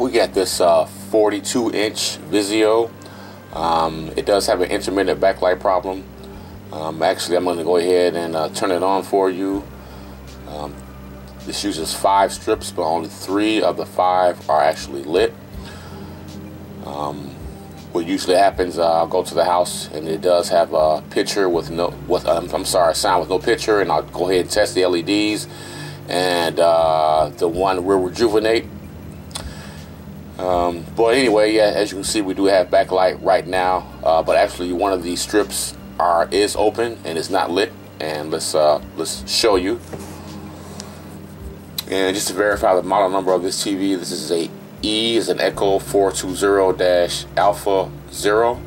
We got this uh, 42 inch Vizio. Um, it does have an intermittent backlight problem. Um, actually, I'm going to go ahead and uh, turn it on for you. Um, this uses five strips, but only three of the five are actually lit. Um, what usually happens, uh, I'll go to the house and it does have a picture with no, with um, I'm sorry, a sign with no picture, and I'll go ahead and test the LEDs, and uh, the one will rejuvenate. Um, but anyway, yeah, as you can see, we do have backlight right now, uh, but actually one of these strips are is open and it's not lit. And let's uh, let's show you. And just to verify the model number of this TV, this is a E is an Echo 420 Alpha 0.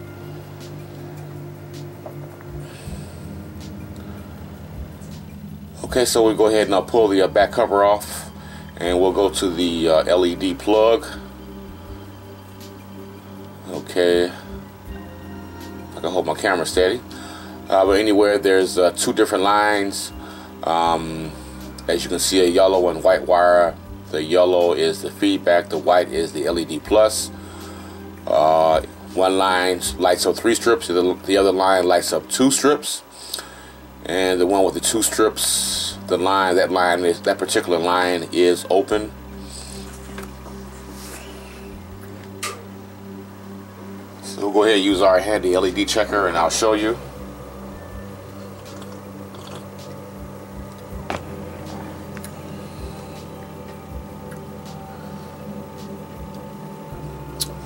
Okay, so we go ahead and I'll pull the uh, back cover off and we'll go to the uh, LED plug. Okay, I can hold my camera steady. Uh, but anywhere there's uh, two different lines. Um, as you can see, a yellow and white wire the yellow is the feedback, the white is the LED plus. Uh, one line lights up three strips, the, the other line lights up two strips. And the one with the two strips, the line, that line is, that particular line is open. We'll go ahead and use our handy LED checker and I'll show you.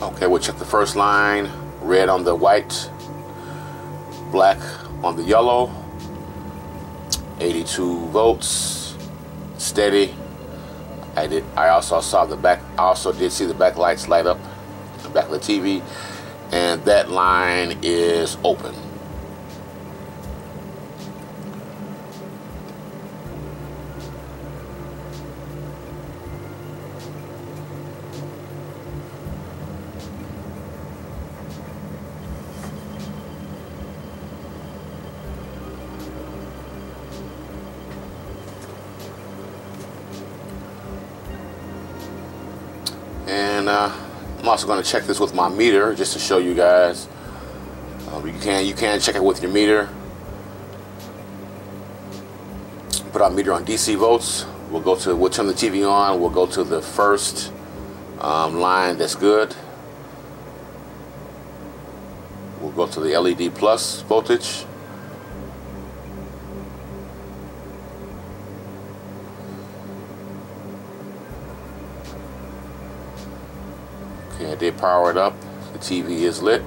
Okay, we'll check the first line. Red on the white, black on the yellow. 82 volts, steady. I did. I also saw the back. I also did see the back lights light up, the back of the TV, and that line is open. Going to check this with my meter just to show you guys. Um, you can you can check it with your meter. Put our meter on DC volts. We'll go to we'll turn the TV on. We'll go to the first um, line that's good. We'll go to the LED plus voltage. Power it up. The TV is lit.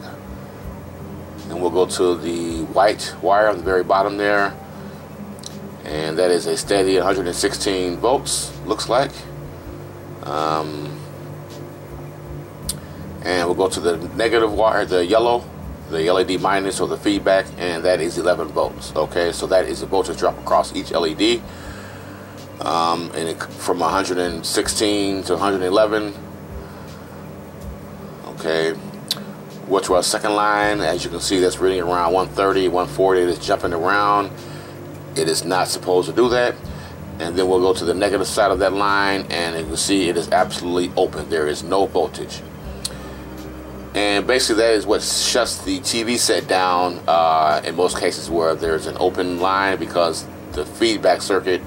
And we'll go to the white wire on the very bottom there. And that is a steady 116 volts, looks like. Um, and we'll go to the negative wire, the yellow, the LED minus or the feedback, and that is 11 volts. Okay, so that is the voltage drop across each LED. Um, and it, from 116 to 111 okay? Which was second line? As you can see that's reading around 130 140 it is jumping around. It is not supposed to do that. And then we'll go to the negative side of that line and you can see it is absolutely open. There is no voltage. And basically that is what shuts the TV set down uh, in most cases where there's an open line because the feedback circuit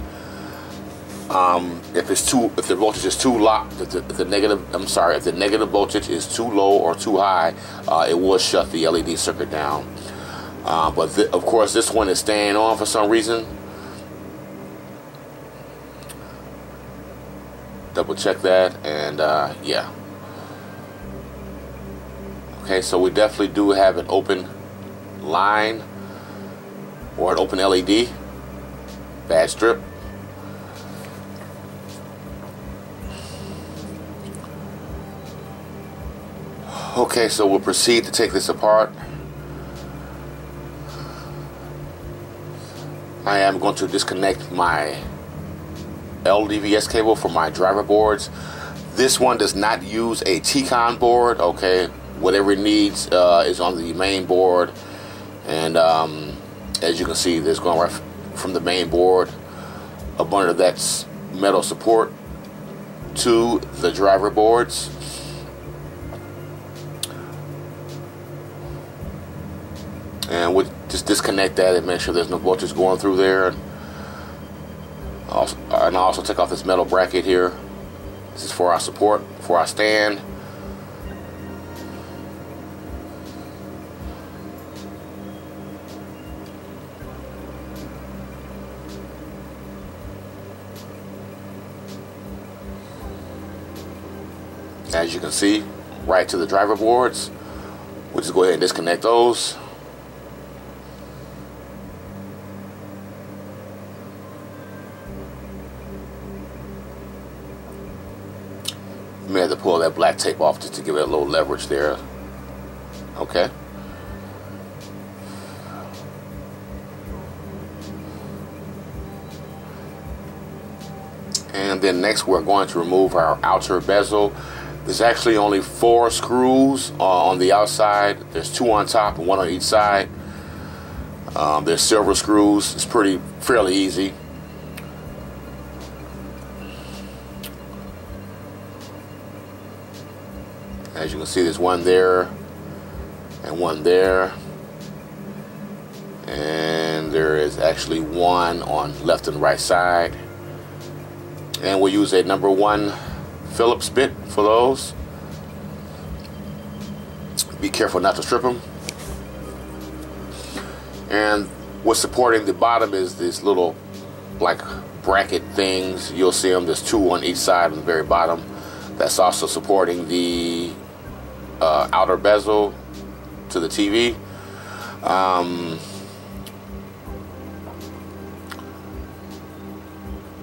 um, if it's too, if the voltage is too low, the, the, negative, I'm sorry, if the negative voltage is too low or too high, uh, it will shut the LED circuit down. Uh, but of course, this one is staying on for some reason. Double check that, and uh, yeah. Okay, so we definitely do have an open line or an open LED, bad strip. Okay, so we'll proceed to take this apart. I am going to disconnect my LDVS cable from my driver boards. This one does not use a T-Con board, okay? Whatever it needs uh, is on the main board. And um, as you can see, there's going right from the main board up under that metal support. to the driver boards. And we'll just disconnect that and make sure there's no voltage going through there. Also, and I also take off this metal bracket here. This is for our support, for our stand. As you can see, right to the driver boards. We'll just go ahead and disconnect those. May have to pull that black tape off just to give it a little leverage there. Okay. And then next we're going to remove our outer bezel. There's actually only four screws uh, on the outside. There's two on top and one on each side. Um, there's silver screws. It's pretty fairly easy. As you can see, there's one there and one there. And there is actually one on left and right side. And we'll use a number one Phillips bit for those. Be careful not to strip them. And what's supporting the bottom is this little like bracket things. You'll see them. There's two on each side on the very bottom. That's also supporting the uh, outer bezel to the TV. Um,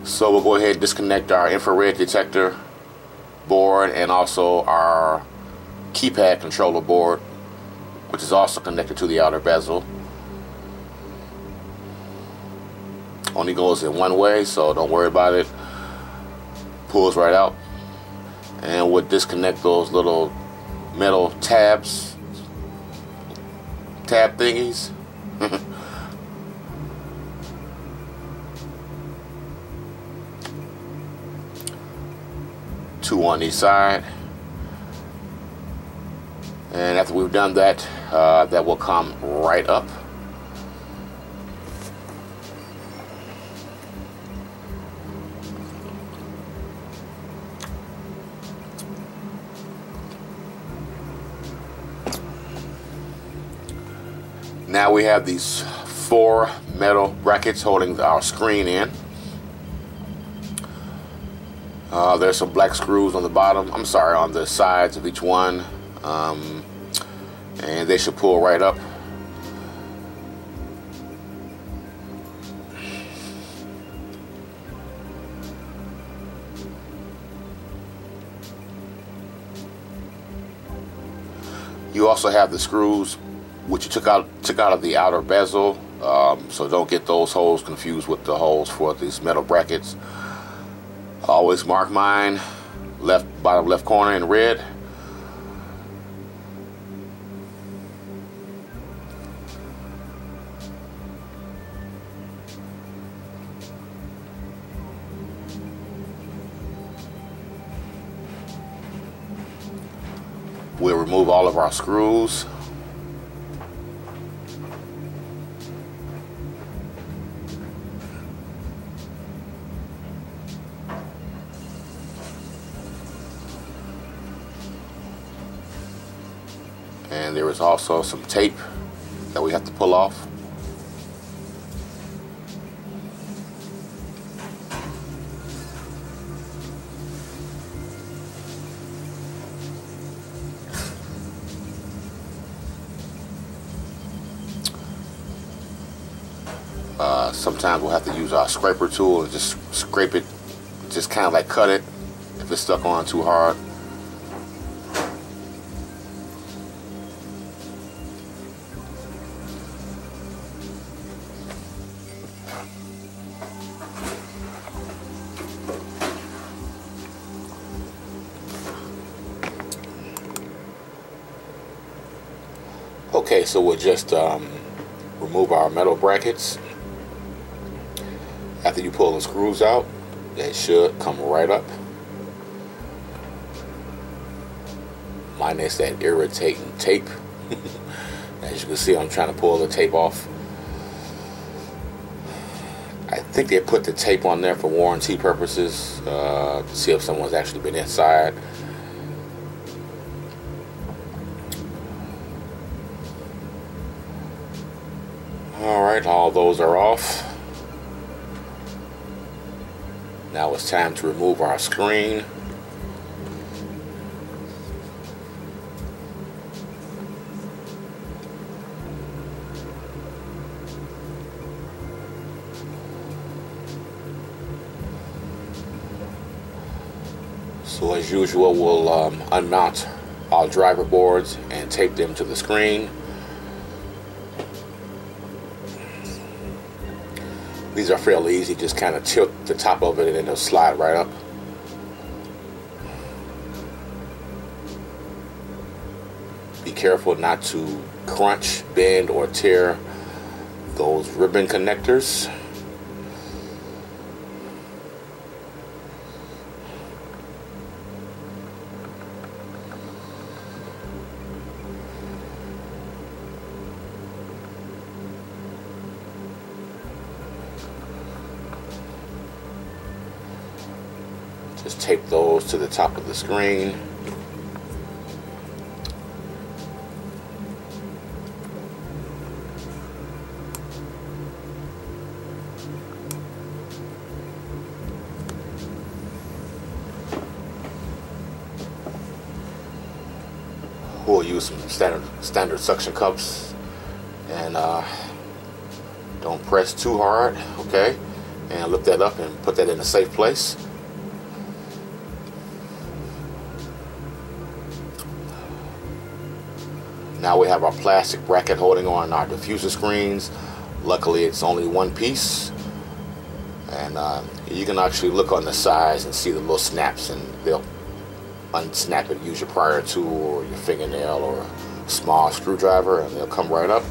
so we'll go ahead and disconnect our infrared detector board and also our keypad controller board, which is also connected to the outer bezel. Only goes in one way, so don't worry about it. Pulls right out. And we'll disconnect those little metal tabs, tab thingies. Two on each side. And after we've done that, uh, that will come right up. Now we have these four metal brackets holding our screen in. Uh, there's some black screws on the bottom, I'm sorry, on the sides of each one. Um, and they should pull right up. You also have the screws which you took out took out of the outer bezel. Um, so don't get those holes confused with the holes for these metal brackets. Always mark mine left bottom left corner in red. We'll remove all of our screws. And there is also some tape that we have to pull off. Uh, sometimes we'll have to use our scraper tool and just scrape it, just kind of like cut it if it's stuck on too hard. Okay, so we'll just um, remove our metal brackets. After you pull the screws out, they should come right up. Minus that irritating tape. As you can see, I'm trying to pull the tape off. I think they put the tape on there for warranty purposes uh, to see if someone's actually been inside. Time to remove our screen. So as usual, we'll um, unmount our driver boards and tape them to the screen. These are fairly easy, just kind of tilt the top of it and it'll slide right up. Be careful not to crunch, bend, or tear those ribbon connectors. To the top of the screen. We'll use some standard standard suction cups and uh, don't press too hard, okay? And lift that up and put that in a safe place. Now we have our plastic bracket holding on our diffuser screens. Luckily it's only one piece. And uh, you can actually look on the sides and see the little snaps and they'll unsnap it. Use your prior tool or your fingernail or a small screwdriver and they'll come right up.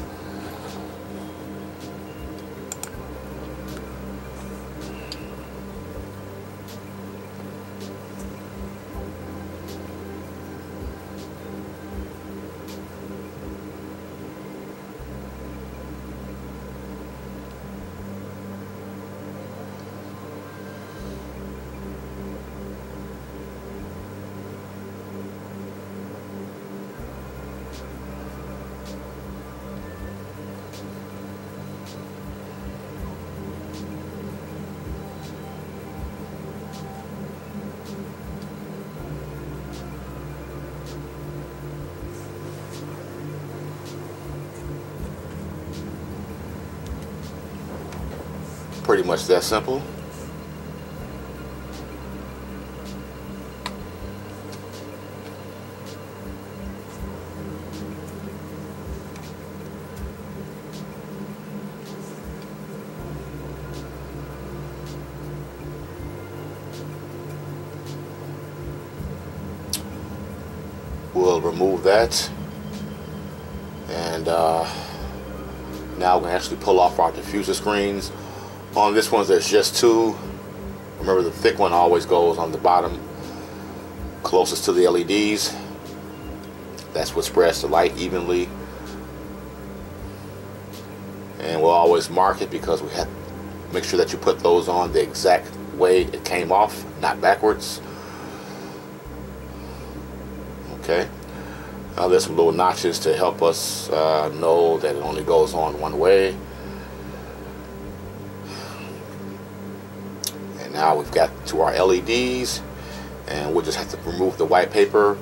That simple. We'll remove that and uh, now going to actually pull off our diffuser screens on this one, there's just two. Remember, the thick one always goes on the bottom closest to the LEDs. That's what spreads the light evenly. And we'll always mark it because we have to make sure that you put those on the exact way it came off, not backwards. Okay. Now there's some little notches to help us uh, know that it only goes on one way. Now we've got to our LEDs and we'll just have to remove the white paper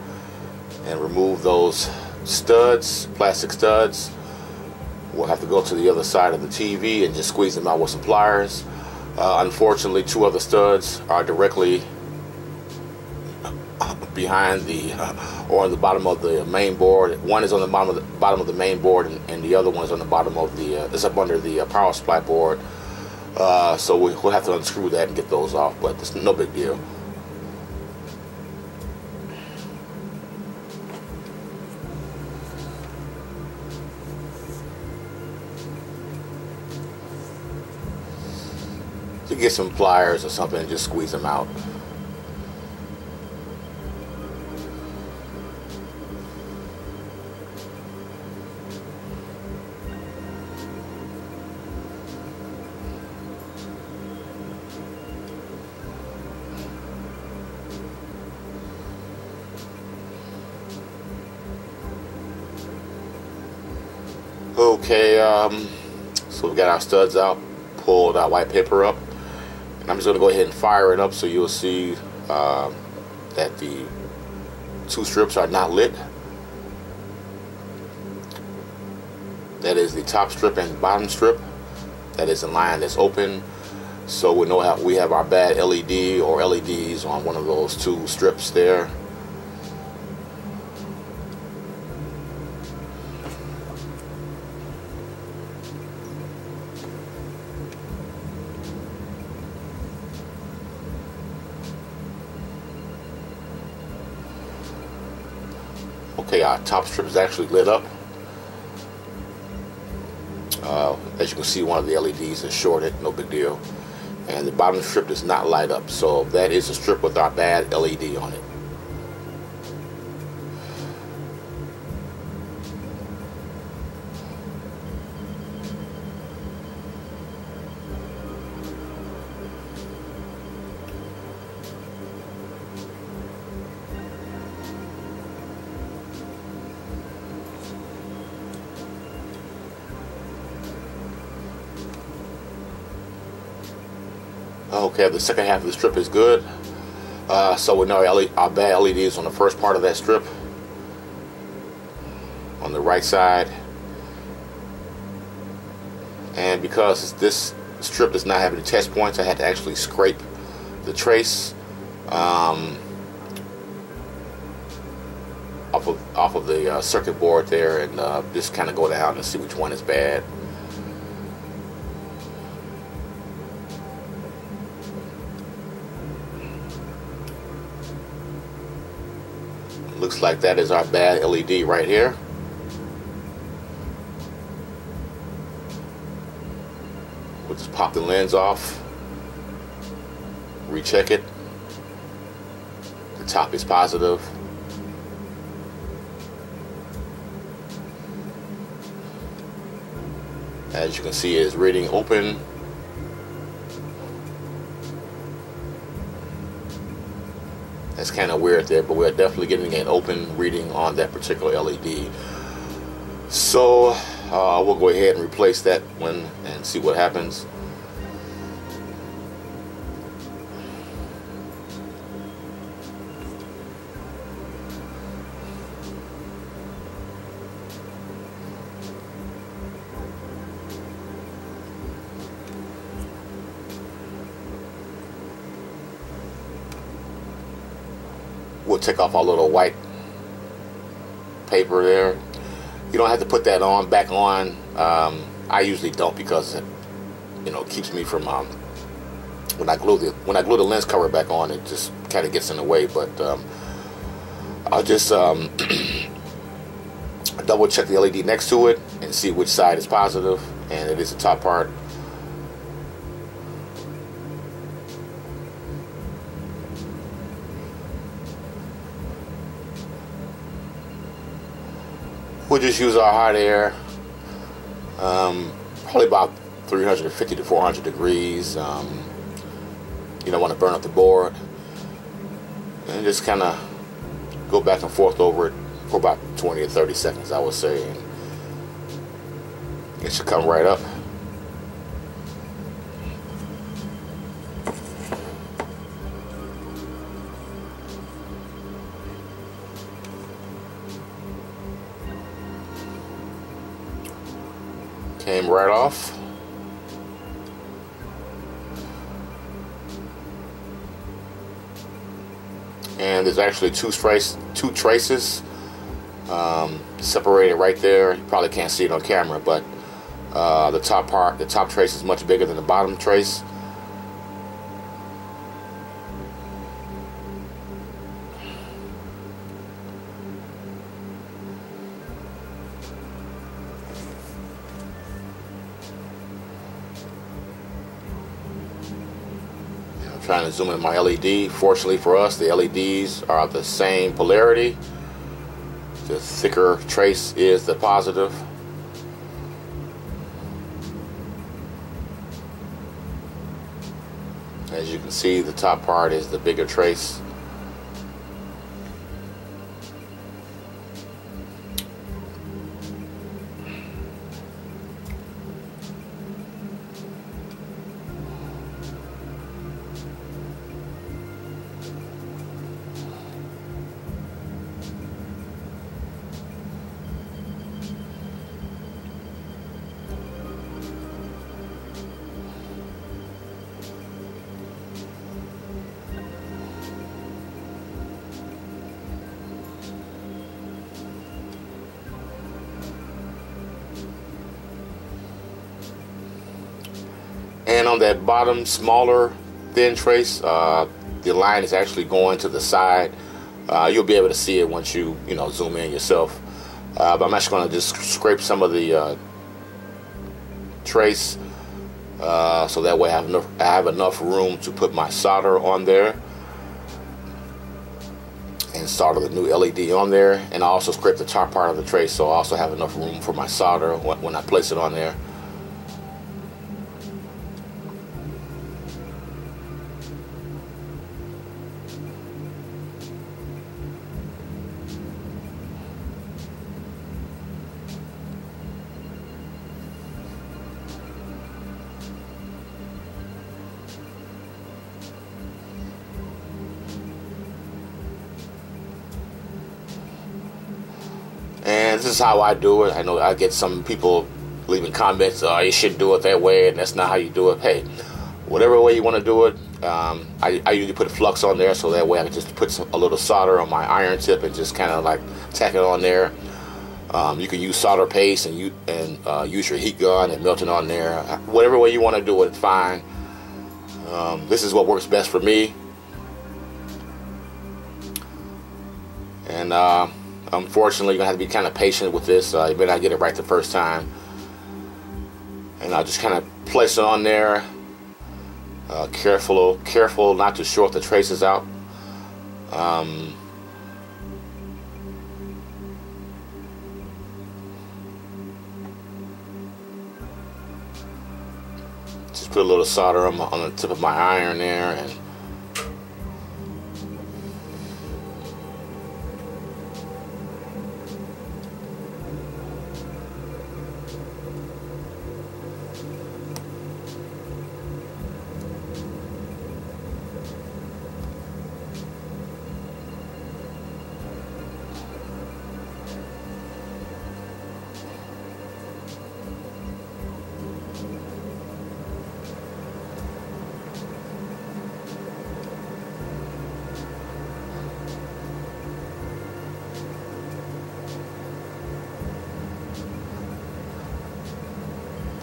and remove those studs, plastic studs. We'll have to go to the other side of the TV and just squeeze them out with some pliers. Uh, unfortunately, two other studs are directly behind the uh, or on the bottom of the main board. One is on the bottom of the bottom of the main board, and, and the other one is on the bottom of the. Uh, it's up under the uh, power supply board. Uh, so we, will have to unscrew that and get those off, but it's no big deal. To get some pliers or something and just squeeze them out. Got our studs out, pulled our white paper up, and I'm just gonna go ahead and fire it up so you'll see uh, that the two strips are not lit. That is the top strip and bottom strip. That is the line that's open. So we know how we have our bad LED or LEDs on one of those two strips there. Okay, our top strip is actually lit up. Uh, as you can see, one of the LEDs is shorted, no big deal. And the bottom strip does not light up, so that is a strip with our bad LED on it. Okay, the second half of the strip is good. Uh, so we know our, LED, bad LED is on the first part of that strip, on the right side. And because this strip does not have any test points, I had to actually scrape the trace um, off of off of the uh, circuit board there, and uh, just kind of go down and see which one is bad. Looks like that is our bad LED right here. We'll just pop the lens off, recheck it. The top is positive. As you can see, it is reading open That's kind of weird there, but we're definitely getting an open reading on that particular LED. So uh, we'll go ahead and replace that one and see what happens. Take off our little white paper there. You don't have to put that on back on. Um, I usually don't because it, you know, keeps me from um, when I glue the when I glue the lens cover back on, it just kind of gets in the way. But um, I'll just um, double check the LED next to it and see which side is positive, and it is the top part. We'll just use our hot air, um, probably about 350 to 400 degrees. Um, you don't want to burn up the board. And just kind of go back and forth over it for about 20 or 30 seconds, I would say. And it should come right up. There's actually two trace, two traces um, separated right there. You probably can't see it on camera, but uh, the top part, the top trace is much bigger than the bottom trace. To zoom in my LED. Fortunately for us, the LEDs are the same polarity. The thicker trace is the positive. As you can see, the top part is the bigger trace. On that bottom smaller thin trace, uh, the line is actually going to the side. Uh, you'll be able to see it once you you know zoom in yourself. Uh, but I'm actually going to just scrape some of the uh, trace uh, so that way I have enough I have enough room to put my solder on there and solder the new LED on there and I also scrape the top part of the trace so I also have enough room for my solder when, when I place it on there. Is how I do it. I know I get some people leaving comments, oh, you should do it that way, and that's not how you do it. Hey, whatever way you want to do it, um, I, I, usually put flux on there so that way I can just put some, a little solder on my iron tip and just kind of like tack it on there. Um, you can use solder paste and you and uh, use your heat gun and melt it on there. Whatever way you want to do it, fine. Um, this is what works best for me. And uh, Unfortunately, you're gonna have to be kind of patient with this. Uh, you may not get it right the first time. And I'll just kind of place it on there. Uh, careful, careful not to short the traces out. Um, just put a little solder on, my, on the tip of my iron there and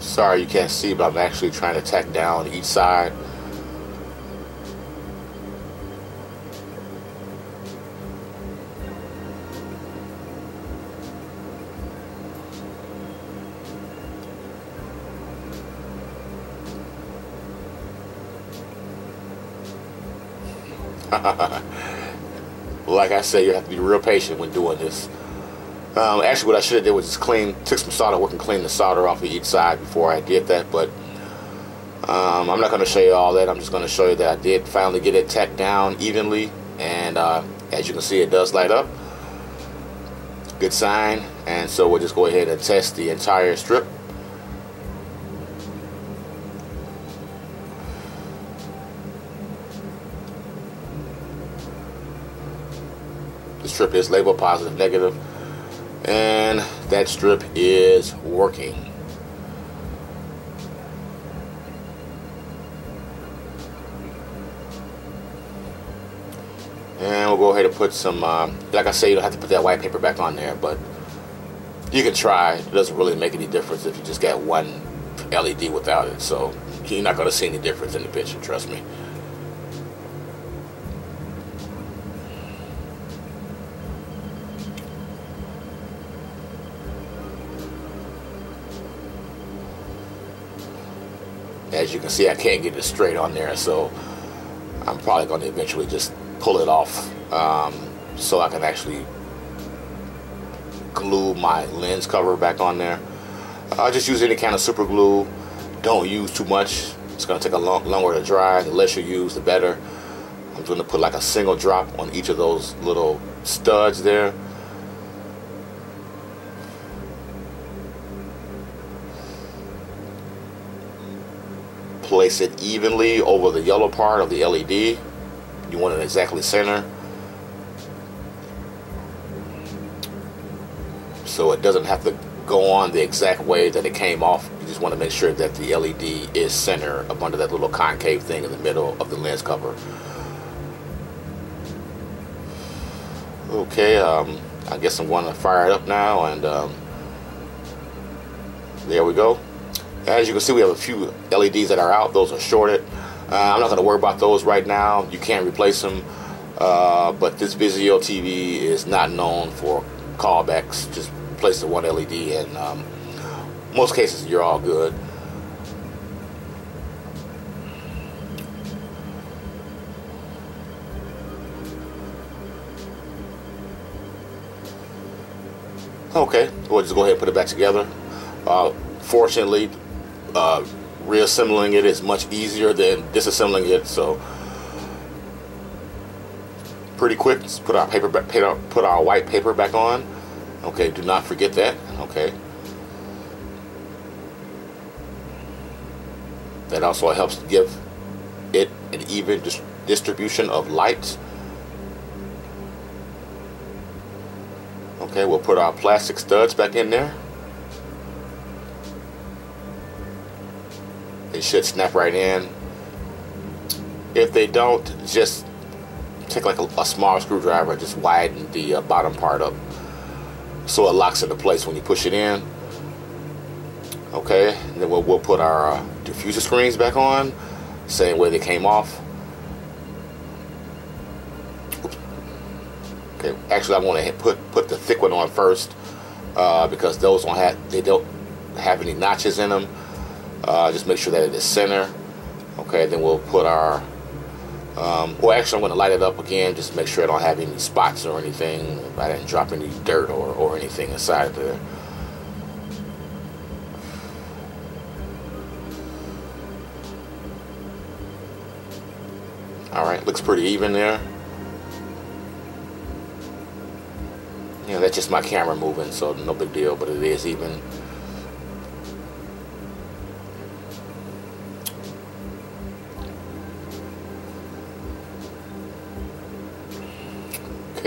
Sorry you can't see, but I'm actually trying to tack down each side. like I said, you have to be real patient when doing this. Um, actually, what I should have did was just clean, took some solder work and clean the solder off of each side before I did that. But um, I'm not going to show you all that. I'm just going to show you that I did finally get it tacked down evenly. And uh, as you can see, it does light up. Good sign. And so we'll just go ahead and test the entire strip. The strip is labeled positive, negative and that strip is working. And we'll go ahead and put some uh, like I say you don't have to put that white paper back on there but you can try. It doesn't really make any difference if you just got one LED without it. So you're not going to see any difference in the picture trust me as you can see I can't get it straight on there so I'm probably going to eventually just pull it off um, so I can actually glue my lens cover back on there. I just use any kind of super glue. Don't use too much. It's going to take a long longer to dry. The less you use the better. I'm going to put like a single drop on each of those little studs there place it evenly over the yellow part of the LED. You want it exactly center. So it doesn't have to go on the exact way that it came off. You just want to make sure that the LED is center up under that little concave thing in the middle of the lens cover. Okay, um, I guess I'm going to fire it up now and um, there we go. As you can see, we have a few LEDs that are out. Those are shorted. Uh, I'm not going to worry about those right now. You can't replace them. Uh, but this Vizio TV is not known for callbacks. Just place the one LED and um, most cases you're all good. Okay, we'll just go ahead and put it back together. Uh, fortunately, uh, reassembling it is much easier than disassembling it, so pretty quick. Let's put our paper back, put our white paper back on. Okay, do not forget that. Okay. That also helps give it an even dis distribution of light. Okay, we'll put our plastic studs back in there. They should snap right in. If they don't, just take like a, a small screwdriver and just widen the uh, bottom part up so it locks into place when you push it in. Okay, and then we'll, we'll put our uh, diffuser screens back on, same way they came off. Okay, actually I want to put put the thick one on first uh, because those don't have they don't have any notches in them. Uh, just make sure that it is center. Okay, then we'll put our um, well, actually, I'm going to light it up again just make sure I don't have any spots or anything. I didn't drop any dirt or, or anything inside there. Alright, looks pretty even there. Yeah, that's just my camera moving, so no big deal, but it is even.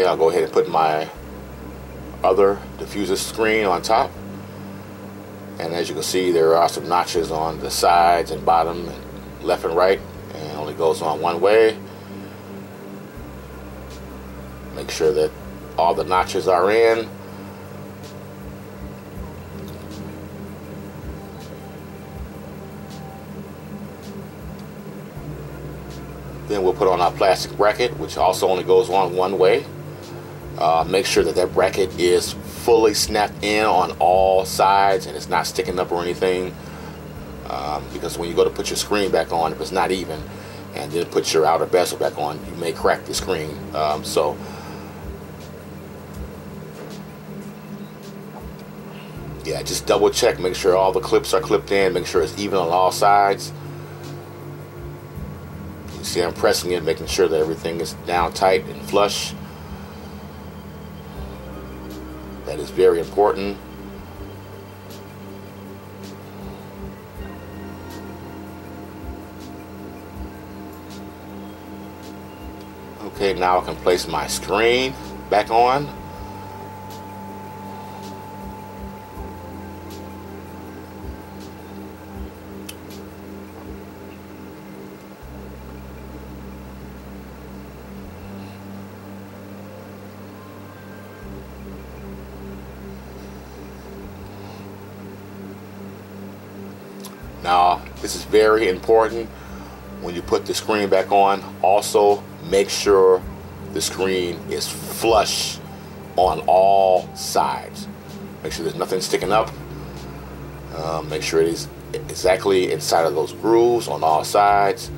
I'll go ahead and put my other diffuser screen on top. And as you can see, there are some notches on the sides and bottom, and left and right, and only goes on one way. Make sure that all the notches are in. Then we'll put on our plastic bracket, which also only goes on one way. Uh, make sure that that bracket is fully snapped in on all sides and it's not sticking up or anything. Um, because when you go to put your screen back on, if it's not even, and then put your outer bezel back on, you may crack the screen. Um, so yeah, just double check, make sure all the clips are clipped in, make sure it's even on all sides. You see I'm pressing it, making sure that everything is down tight and flush. Is very important. Okay, now I can place my screen back on. Very important when you put the screen back on. Also, make sure the screen is flush on all sides. Make sure there's nothing sticking up. Um, make sure it is exactly inside of those grooves on all sides.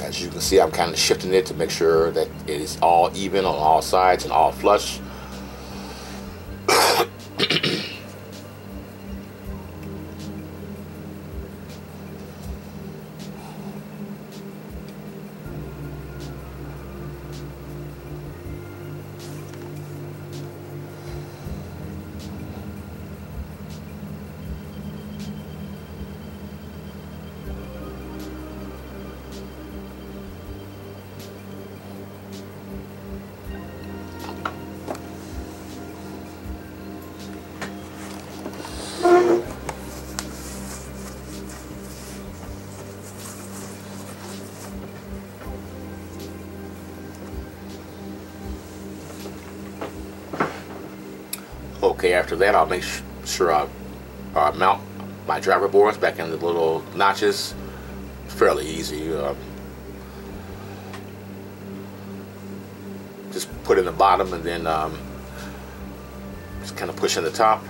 As you can see, I'm kind of shifting it to make sure that it is all even on all sides and all flush. That I'll make sure I mount my driver boards back in the little notches. Fairly easy. Uh, just put in the bottom and then um, just kind of push in the top.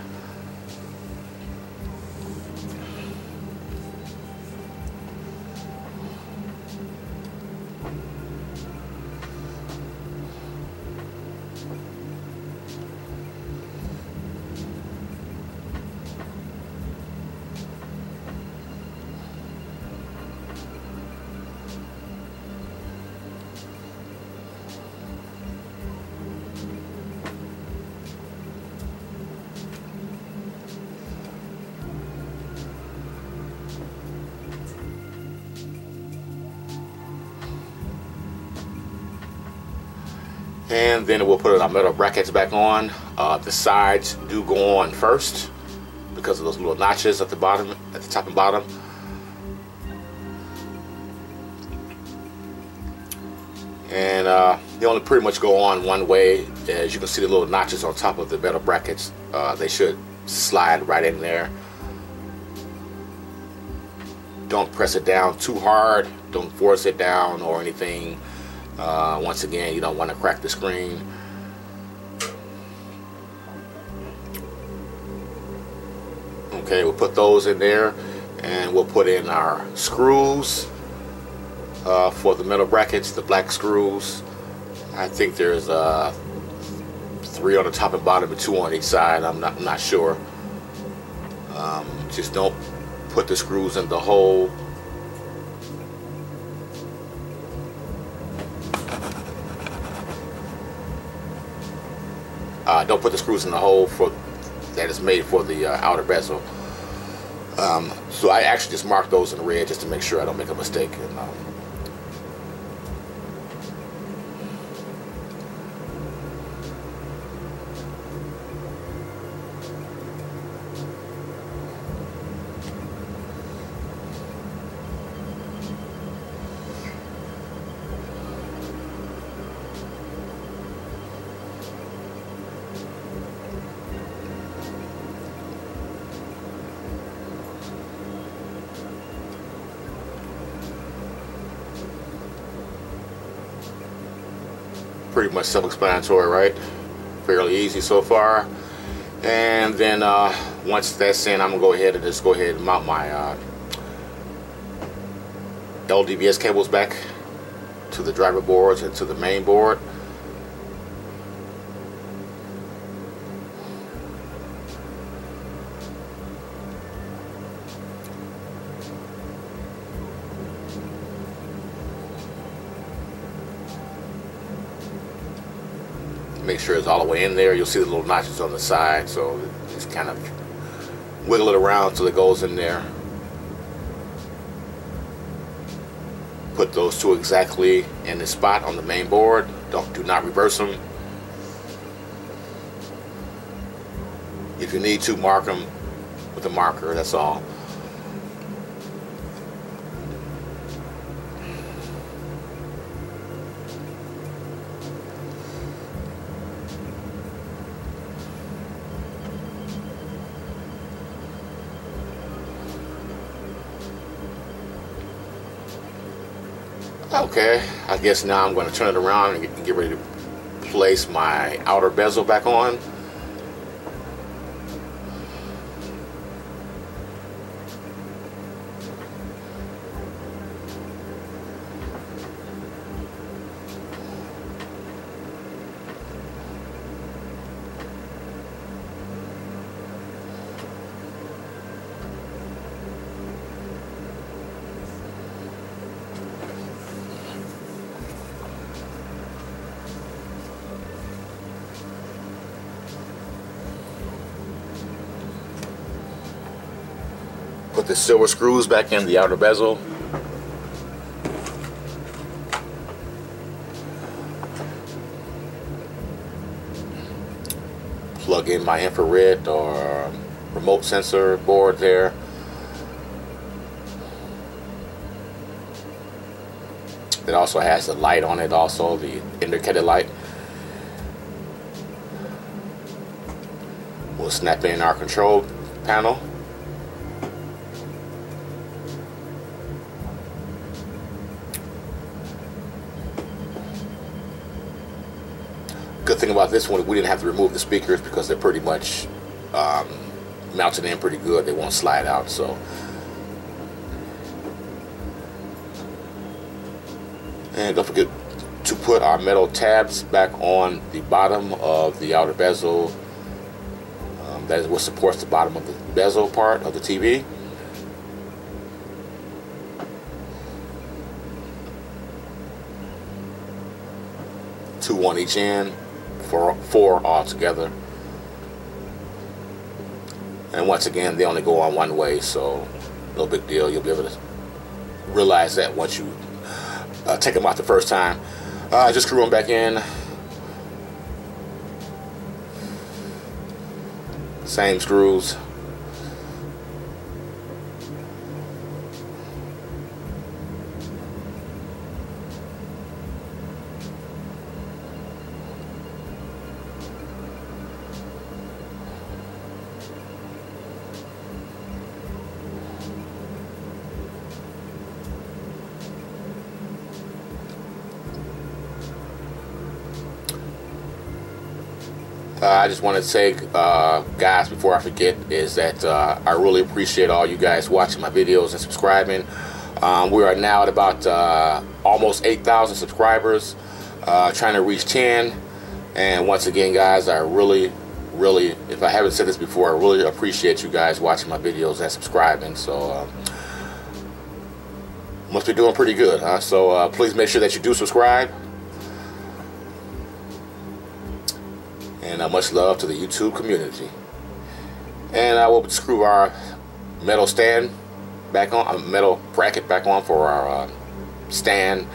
Then we'll put our metal brackets back on. Uh, the sides do go on first because of those little notches at the bottom, at the top and bottom. And uh, they only pretty much go on one way. As you can see the little notches on top of the metal brackets, uh, they should slide right in there. Don't press it down too hard. Don't force it down or anything. Uh, once again, you don't want to crack the screen. Okay, we'll put those in there and we'll put in our screws uh, for the metal brackets, the black screws. I think there's uh, three on the top and bottom and two on each side. I'm not, I'm not sure. Um, just don't put the screws in the hole Uh, don't put the screws in the hole for that is made for the uh, outer bezel. Um, so I actually just mark those in red just to make sure I don't make a mistake. And, um, pretty much self-explanatory, right? Fairly easy so far. And then uh, once that's in, I'm gonna go ahead and just go ahead and mount my uh, LVDS cables back to the driver boards and to the main board. It's all the way in there. You'll see the little notches on the side, so just kind of wiggle it around till it goes in there. Put those two exactly in the spot on the main board. Don't do not reverse them. If you need to, mark them with a marker, that's all. Okay, I guess now I'm going to turn it around and get, ready to place my outer bezel back on. Put the silver screws back in the outer bezel. Plug in my infrared or remote sensor board there. It also has a light on it also, the indicator light. We'll snap in our control panel. Good thing about this one, we didn't have to remove the speakers because they're pretty much um, mounted in pretty good. They won't slide out. So, and don't forget to put our metal tabs back on the bottom of the outer bezel. Um, that is what supports the bottom of the bezel part of the TV. Two on each end, four, four all together. And once again, they only go on one way, so no big deal. You'll be able to realize that once you uh, take them out the first time. Uh, just screw them back in. Same screws. Uh, I just want to say, uh, guys, before I forget, is that uh, I really appreciate all you guys watching my videos and subscribing. Um, we are now at about uh, almost 8,000 subscribers, uh, trying to reach 10. And once again, guys, I really, really, if I haven't said this before, I really appreciate you guys watching my videos and subscribing. So, uh, must be doing pretty good, huh? So, please make sure that you do subscribe. Uh, much love to the YouTube community. And I will screw our metal stand back on, a metal bracket back on for our uh, stand.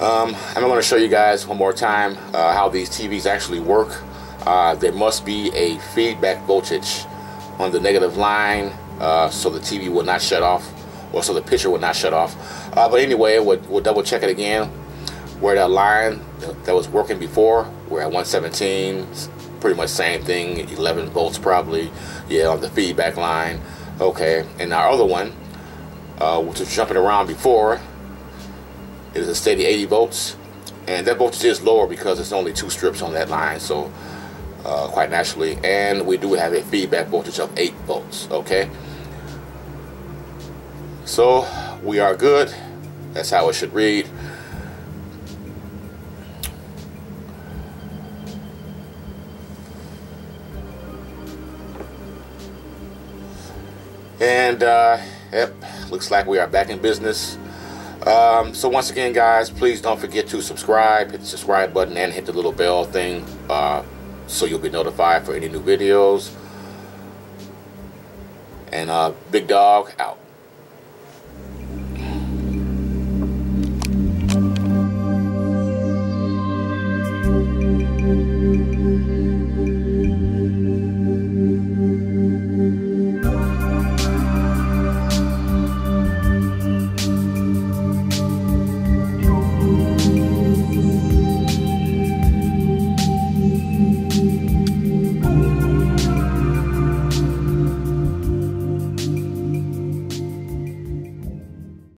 Um, I'm going to show you guys one more time uh, how these TVs actually work. Uh, there must be a feedback voltage on the negative line uh, so the TV will not shut off or so the picture will not shut off. Uh, but anyway, we'll, we'll double check it again where that line that was working before, we're at 117, pretty much same thing, 11 volts probably, yeah, on the feedback line. Okay, and our other one, uh, which was jumping around before, is a steady 80 volts, and that voltage is lower because it's only two strips on that line, so uh, quite naturally, and we do have a feedback voltage of 8 volts, okay? So, we are good. That's how it should read. And uh, yep, looks like we are back in business. Um, so once again, guys, please don't forget to subscribe. Hit the subscribe button and hit the little bell thing uh, so you'll be notified for any new videos. And uh, Big Dog out.